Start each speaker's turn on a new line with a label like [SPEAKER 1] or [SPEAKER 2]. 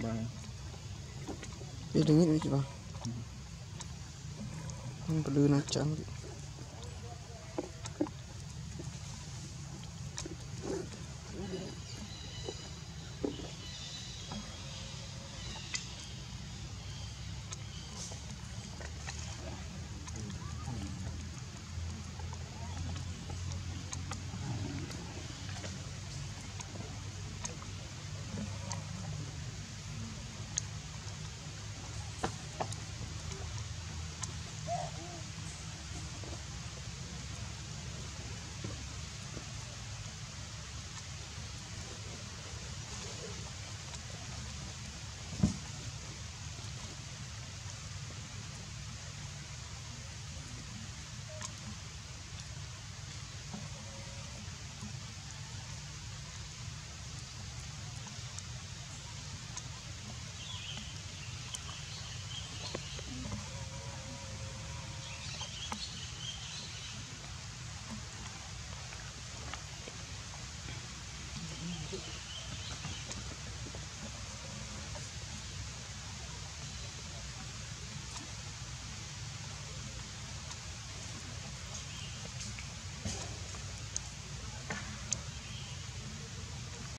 [SPEAKER 1] bahay.
[SPEAKER 2] Dia dengit dia coba Kan perlu nak cang